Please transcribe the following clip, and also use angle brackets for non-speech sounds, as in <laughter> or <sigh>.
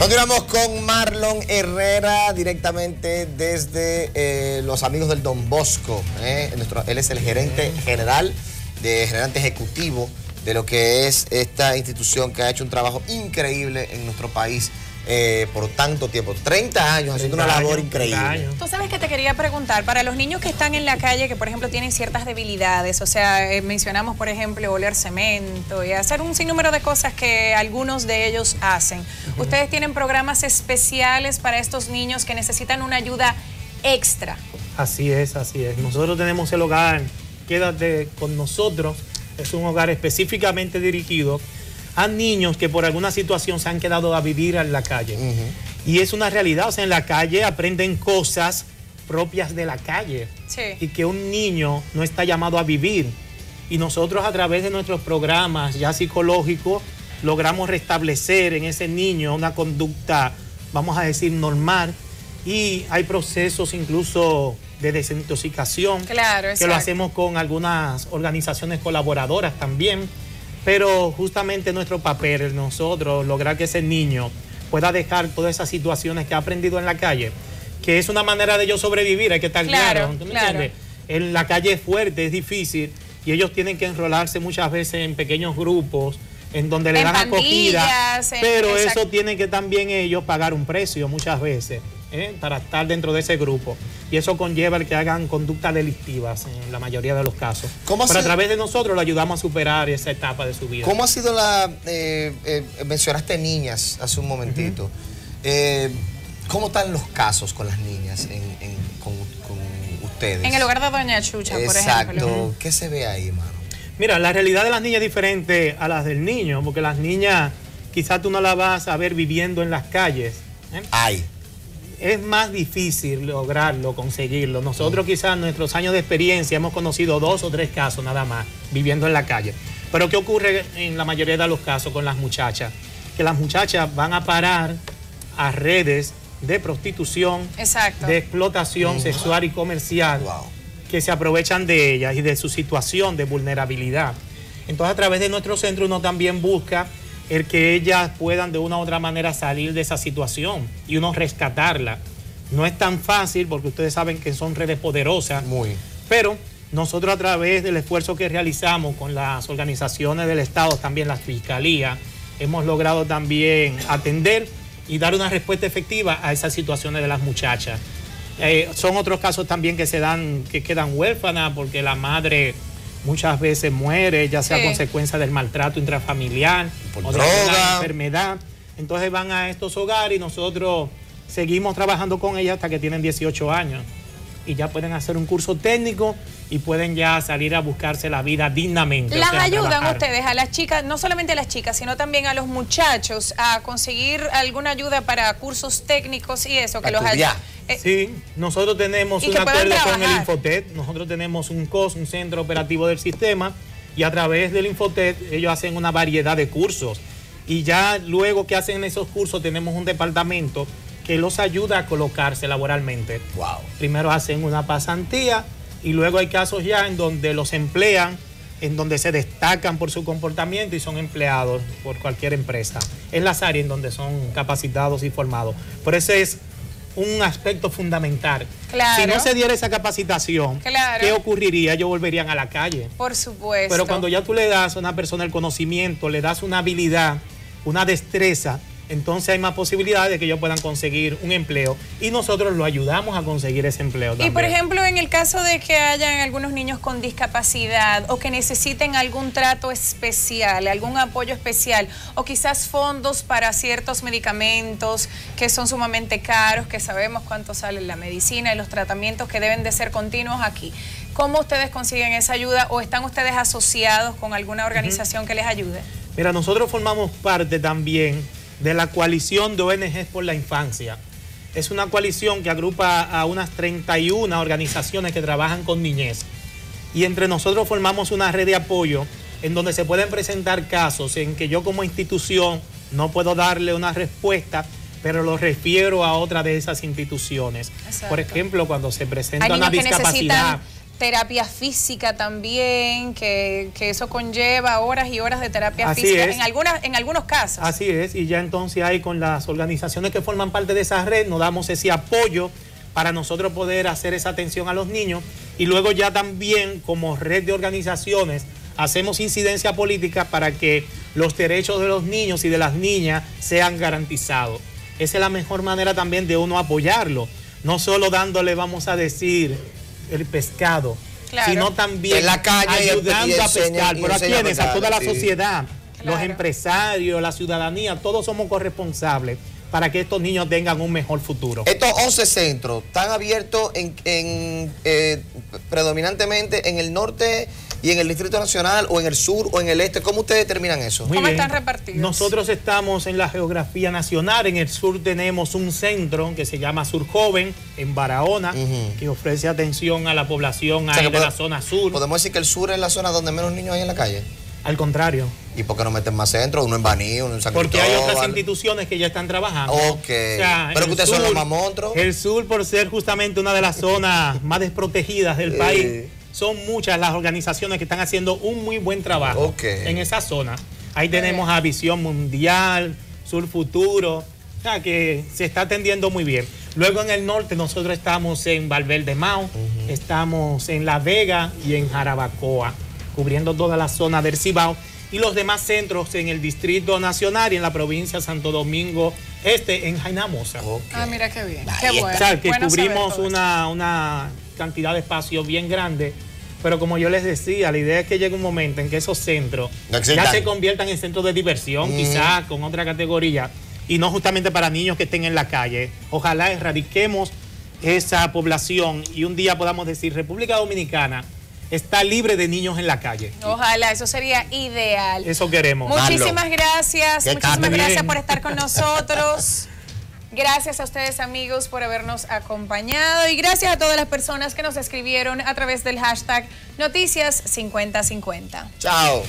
Continuamos con Marlon Herrera directamente desde eh, los amigos del Don Bosco. eh. Él es el gerente general, de gerente ejecutivo de lo que es esta institución que ha hecho un trabajo increíble en nuestro país eh, por tanto tiempo. 30 años haciendo una 30 labor años, 30 increíble. Tú sabes que te quería preguntar, para los niños que están en la calle, que por ejemplo tienen ciertas debilidades, o sea, eh, mencionamos por ejemplo oler cemento y hacer un sinnúmero de cosas que algunos de ellos hacen. ¿Ustedes tienen programas especiales para estos niños que necesitan una ayuda extra? Así es, así es. Nosotros tenemos el hogar, quédate con nosotros. Es un hogar específicamente dirigido a niños que por alguna situación se han quedado a vivir en la calle. Y es una realidad, o sea, en la calle aprenden cosas propias de la calle Sí. y que un niño no está llamado a vivir. Y nosotros a través de nuestros programas ya psicológicos logramos restablecer en ese niño una conducta, vamos a decir, normal. Y hay procesos incluso de desintoxicación Claro, que lo hacemos con algunas organizaciones colaboradoras también. Pero justamente nuestro papel, es nosotros, lograr que ese niño pueda dejar todas esas situaciones que ha aprendido en la calle, que es una manera de ellos sobrevivir, hay que estar Claro, claro. ¿tú me claro. En la calle es fuerte, es difícil, y ellos tienen que enrolarse muchas veces en pequeños grupos, en donde le En dan acogida, pero eso tienen que también ellos pagar un precio muchas veces ¿eh? para estar dentro de ese grupo. Y eso conlleva el que hagan conductas delictivas en la mayoría de los casos. ¿Cómo pero a través de nosotros lo ayudamos a superar esa etapa de su vida. ¿Cómo ha sido la... eh, eh, mencionaste niñas hace un momentito. Eh, ¿Cómo están los casos con las niñas en- en- con, con ustedes? En el hogar de Doña Chucha, por Exacto. ejemplo. ¿Qué se ve ahí, mano? Mira, la realidad de las niñas es diferente a las del niño, porque las niñas quizás tú no las vas a ver viviendo en las calles. ¿eh? Hay. Es más difícil lograrlo, conseguirlo. Nosotros quizás en nuestros años de experiencia hemos conocido dos o tres casos nada más viviendo en la calle. Pero ¿qué ocurre en la mayoría de los casos con las muchachas? Que las muchachas van a parar a redes de prostitución, Exacto. de explotación sexual y comercial Wow. que se aprovechan de ellas y de su situación de vulnerabilidad. Entonces a través de nuestro centro uno también busca el que ellas puedan de una u otra manera salir de esa situación y uno rescatarla. No es tan fácil porque ustedes saben que son redes poderosas, Muy. pero nosotros a través del esfuerzo que realizamos con las organizaciones del Estado, también la Fiscalía, hemos logrado también atender y dar una respuesta efectiva a esas situaciones de las muchachas. Eh, son otros casos también que se dan, que quedan huérfanas porque la madre muchas veces muere, ya sea Sí. a consecuencia del maltrato intrafamiliar Por o de alguna droga. enfermedad. Entonces van a estos hogares y nosotros seguimos trabajando con ellas hasta que tienen 18 años y ya pueden hacer un curso técnico y pueden ya salir a buscarse la vida dignamente. o Las sea, ayudan trabajar. ustedes a las chicas, no solamente a las chicas, sino también a los muchachos a conseguir alguna ayuda para cursos técnicos y eso, que Para los ayuda. Eh, Sí, nosotros tenemos un acuerdo con el. Infotet, nosotros tenemos un COS, un centro operativo del sistema, y a través del Infotet ellos hacen una variedad de cursos. Y ya luego que hacen esos cursos tenemos un departamento que los ayuda a colocarse laboralmente. Wow. Primero hacen una pasantía y luego hay casos ya en donde los emplean, en donde se destacan por su comportamiento y son empleados por cualquier empresa. En las áreas en donde son capacitados y formados. Por eso es un aspecto fundamental. Claro. Si no se diera esa capacitación, Claro. ¿qué ocurriría? Ellos volverían a la calle. Por supuesto. Pero cuando ya tú le das a una persona el conocimiento, le das una habilidad, una destreza, entonces hay más posibilidades de que ellos puedan conseguir un empleo y nosotros lo ayudamos a conseguir ese empleo. Y También. por ejemplo, en el caso de que hayan algunos niños con discapacidad o que necesiten algún trato especial, algún apoyo especial, o quizás fondos para ciertos medicamentos que son sumamente caros, que sabemos cuánto sale la medicina y los tratamientos que deben de ser continuos aquí. ¿Cómo ustedes consiguen esa ayuda o están ustedes asociados con alguna organización que les ayude? Mira, nosotros formamos parte también de la coalición de ONGs por la infancia. Es una coalición que agrupa a unas 31 organizaciones que trabajan con niñez. Y entre nosotros formamos una red de apoyo en donde se pueden presentar casos en que yo como institución no puedo darle una respuesta, pero lo refiero a otra de esas instituciones. Exacto. Por ejemplo, cuando se presenta una discapacidad terapia física también, que, que eso conlleva horas y horas de terapia Así física es. en, algunas, en algunos casos. Así es, y ya entonces ahí con las organizaciones que forman parte de esa red nos damos ese apoyo para nosotros poder hacer esa atención a los niños y luego ya también como red de organizaciones hacemos incidencia política para que los derechos de los niños y de las niñas sean garantizados. Esa es la mejor manera también de uno apoyarlo, no solo dándole, vamos a decir, el pescado, Claro. sino también En la calle y- y ayudando a enseña- pescar. ¿Pero a enseña a? A toda la sí. sociedad, los empresarios, la ciudadanía, todos somos corresponsables para que estos niños tengan un mejor futuro. Estos 11 centros están abiertos en, en, eh, predominantemente en el norte y en el Distrito Nacional o en el sur o en el este. ¿Cómo ustedes determinan eso? Muy ¿Cómo bien. están repartidos? Nosotros estamos en la geografía nacional. En el sur tenemos un centro que se llama Sur Joven, en Barahona, que ofrece atención a la población O sea, de la zona sur. Podemos decir que el sur es la zona donde menos niños hay en la calle. Al contrario, ¿Y por qué no meten más centros? Uno en Baní, uno en San porque hay otras instituciones que ya están trabajando. Ok. Pero que ustedes son los más monstruos. El sur, por ser justamente una de las zonas <laughs> más desprotegidas del Eh. país, son muchas las organizaciones que están haciendo un muy buen trabajo en esa zona. Ahí tenemos a Visión Mundial, Sur Futuro, que se está atendiendo muy bien. Luego en el norte nosotros estamos en Valverde Mao, estamos en La Vega y en Jarabacoa, cubriendo toda la zona del Cibao y los demás centros en el Distrito Nacional y en la provincia de Santo Domingo Este, en Jainamosa. Ah, mira qué bien. Qué bueno. O sea, que Bueno cubrimos una, una cantidad de espacio bien grande. Pero como yo les decía, la idea es que llegue un momento en que esos centros No ya se conviertan en centros de diversión, Mm. quizás con otra categoría, y no justamente para niños que estén en la calle. Ojalá erradiquemos esa población y un día podamos decir, República Dominicana está libre de niños en la calle. Ojalá, eso sería ideal. Eso queremos. Muchísimas gracias, Qué muchísimas cambio. gracias Bien. por estar con nosotros. <laughs> Gracias a ustedes amigos por habernos acompañado y gracias a todas las personas que nos escribieron a través del hashtag Noticias 5050. Chao.